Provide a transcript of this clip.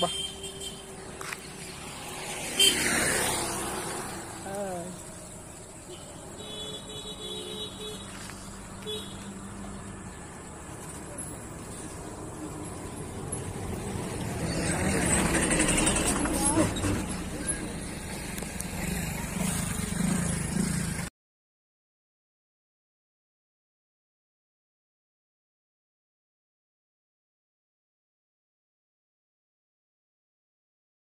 Bak.